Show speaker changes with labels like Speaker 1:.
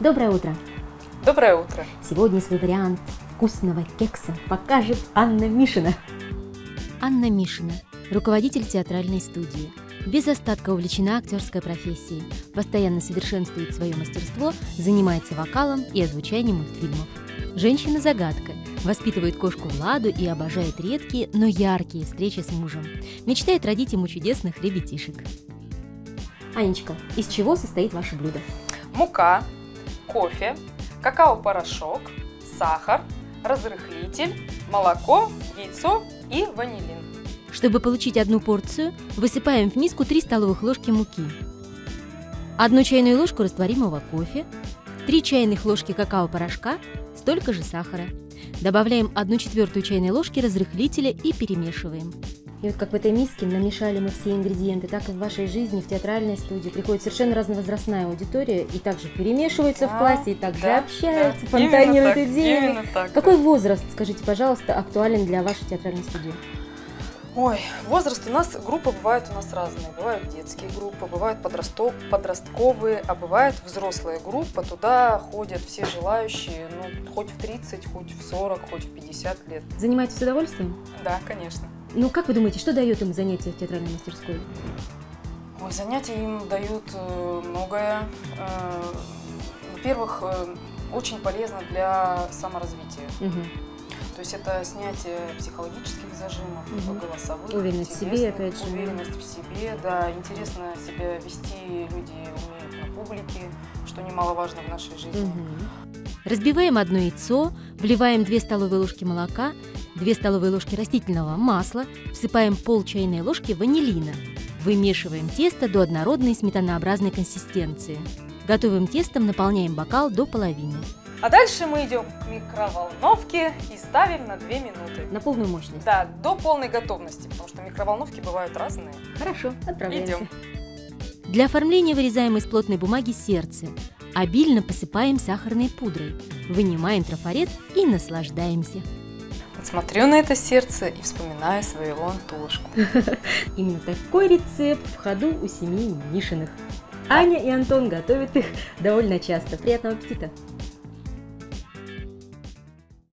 Speaker 1: Доброе утро!
Speaker 2: Доброе утро!
Speaker 1: Сегодня свой вариант вкусного кекса покажет Анна Мишина. Анна Мишина, руководитель театральной студии. Без остатка увлечена актерской профессией, постоянно совершенствует свое мастерство, занимается вокалом и озвучанием мультфильмов. Женщина-загадка, воспитывает кошку Владу и обожает редкие, но яркие встречи с мужем. Мечтает родить ему чудесных ребятишек. Анечка, из чего состоит ваше блюдо?
Speaker 2: Мука, кофе, какао-порошок, сахар, разрыхлитель, молоко, яйцо и ванилин.
Speaker 1: Чтобы получить одну порцию, высыпаем в миску 3 столовых ложки муки, одну чайную ложку растворимого кофе, 3 чайных ложки какао-порошка, столько же сахара. Добавляем 1 четвертую чайной ложки разрыхлителя и перемешиваем. И вот как в этой миске намешали мы все ингредиенты, так и в вашей жизни, в театральной студии приходит совершенно разновозрастная аудитория и также перемешивается да, в классе, и также да, общается, да. фонтанирует идеями. Какой возраст, скажите, пожалуйста, актуален для вашей театральной студии?
Speaker 2: Ой, возраст у нас, группы бывают у нас разные. Бывают детские группы, бывают подросток, подростковые, а бывает взрослая группа. Туда ходят все желающие, ну, хоть в 30, хоть в 40, хоть в 50 лет.
Speaker 1: Занимаетесь с удовольствием?
Speaker 2: Да, конечно.
Speaker 1: Ну, как вы думаете, что дает им занятие в театральной мастерской?
Speaker 2: Ой, занятия им дают э, многое. Э, во-первых, э, очень полезно для саморазвития. Угу. То есть это снятие психологических зажимов, угу. голосовых.
Speaker 1: Уверенность в себе, опять же.
Speaker 2: Уверенность в себе, да. Интересно себя вести, люди умеют на публике, что немаловажно в нашей жизни. Угу.
Speaker 1: Разбиваем одно яйцо, вливаем 2 столовые ложки молока, 2 столовые ложки растительного масла, всыпаем пол чайной ложки ванилина. Вымешиваем тесто до однородной сметанообразной консистенции. Готовым тестом наполняем бокал до половины.
Speaker 2: А дальше мы идем к микроволновке и ставим на 2 минуты.
Speaker 1: На полную мощность?
Speaker 2: Да, до полной готовности, потому что микроволновки бывают разные.
Speaker 1: Хорошо, отправляемся.
Speaker 2: Идем.
Speaker 1: Для оформления вырезаем из плотной бумаги сердце. Обильно посыпаем сахарной пудрой. Вынимаем трафарет и наслаждаемся.
Speaker 2: Смотрю на это сердце и вспоминаю своего Антошку.
Speaker 1: Именно такой рецепт в ходу у семьи Мишиных. Аня и Антон готовят их довольно часто. Приятного аппетита!